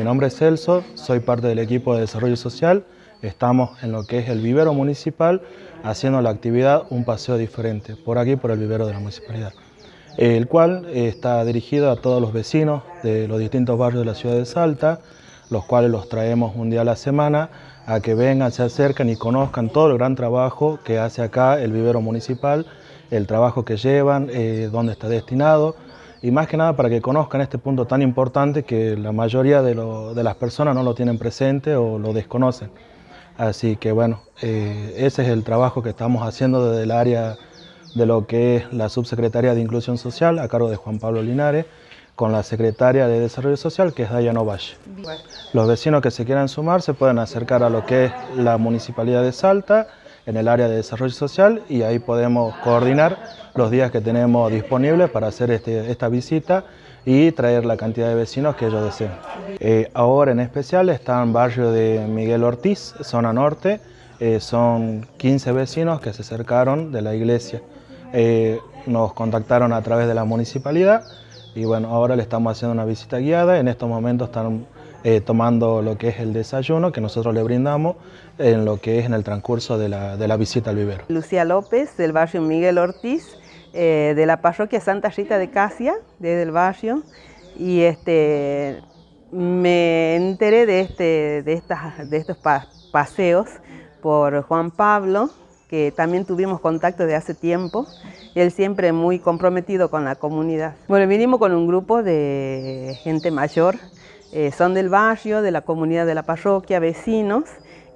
Mi nombre es Celso, soy parte del equipo de desarrollo social. Estamos en lo que es el vivero municipal haciendo la actividad Un Paseo Diferente, por aquí por el vivero de la municipalidad, el cual está dirigido a todos los vecinos de los distintos barrios de la ciudad de Salta, los cuales los traemos un día a la semana a que vengan, se acerquen y conozcan todo el gran trabajo que hace acá el vivero municipal, el trabajo que llevan, eh, dónde está destinado, y más que nada para que conozcan este punto tan importante que la mayoría de, las personas no lo tienen presente o lo desconocen. Así que bueno, eh, ese es el trabajo que estamos haciendo desde el área de lo que es la Subsecretaría de Inclusión Social a cargo de Juan Pablo Linares con la Secretaria de Desarrollo Social que es Dayano Valle. Los vecinos que se quieran sumar se pueden acercar a lo que es la Municipalidad de Salta en el área de desarrollo social y ahí podemos coordinar los días que tenemos disponibles para hacer este, esta visita y traer la cantidad de vecinos que ellos deseen. Eh, ahora en especial está en barrio de Miguel Ortiz, zona norte, eh, son 15 vecinos que se acercaron de la iglesia. Eh, nos contactaron a través de la municipalidad y bueno, ahora le estamos haciendo una visita guiada, en estos momentos están eh, tomando lo que es el desayuno que nosotros le brindamos en lo que es en el transcurso de la, de la visita al vivero. Lucía López, del barrio Miguel Ortiz, eh, de la parroquia Santa Rita de Casia, desde el barrio, y este, me enteré de, este, de, estas, de estos paseos por Juan Pablo, que también tuvimos contacto de hace tiempo, él siempre muy comprometido con la comunidad. Bueno, vinimos con un grupo de gente mayor, eh, son del barrio, de la comunidad de la parroquia, vecinos,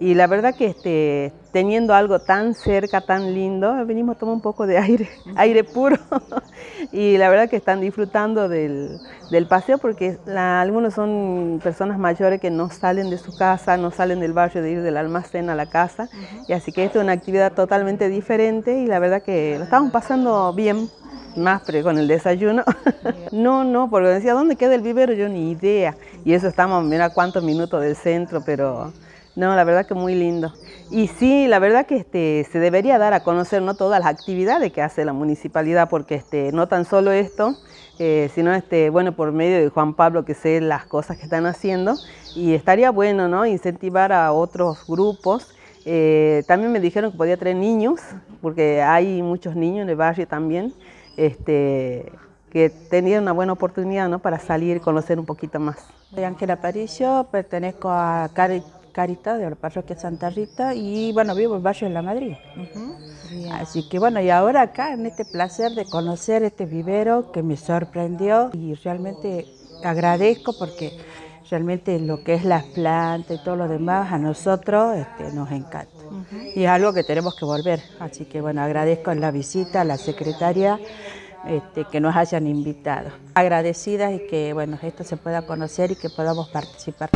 y la verdad que este, teniendo algo tan cerca, tan lindo, venimos a tomar un poco de aire, aire puro, y la verdad que están disfrutando del, paseo porque algunos son personas mayores que no salen de su casa, no salen del barrio de ir del almacén a la casa, y así que esto es una actividad totalmente diferente y la verdad que lo estamos pasando bien más con el desayuno. no, no, porque decía, ¿dónde queda el vivero? Yo ni idea. Y eso estamos, mira cuántos minutos del centro, pero no, la verdad que muy lindo. Y sí, la verdad que este, se debería dar a conocer ¿no? todas las actividades que hace la municipalidad, porque este, no tan solo esto, eh, sino este, bueno, por medio de Juan Pablo que sé las cosas que están haciendo. Y estaría bueno ¿no? incentivar a otros grupos. Eh, también me dijeron que podía traer niños, porque hay muchos niños en el barrio también este, que tenía una buena oportunidad ¿no? para salir y conocer un poquito más. Soy Ángela Paricio, pertenezco a Carita de la parroquia Santa Rita y bueno, vivo en barrio de La Madrid. Así que bueno, y ahora acá en este placer de conocer este vivero que me sorprendió y realmente agradezco porque realmente lo que es las plantas y todo lo demás a nosotros este, nos encanta. Y es algo que tenemos que volver. Así que bueno, agradezco en la visita a la secretaria este, que nos hayan invitado. Agradecidas y que bueno, esto se pueda conocer y que podamos participar.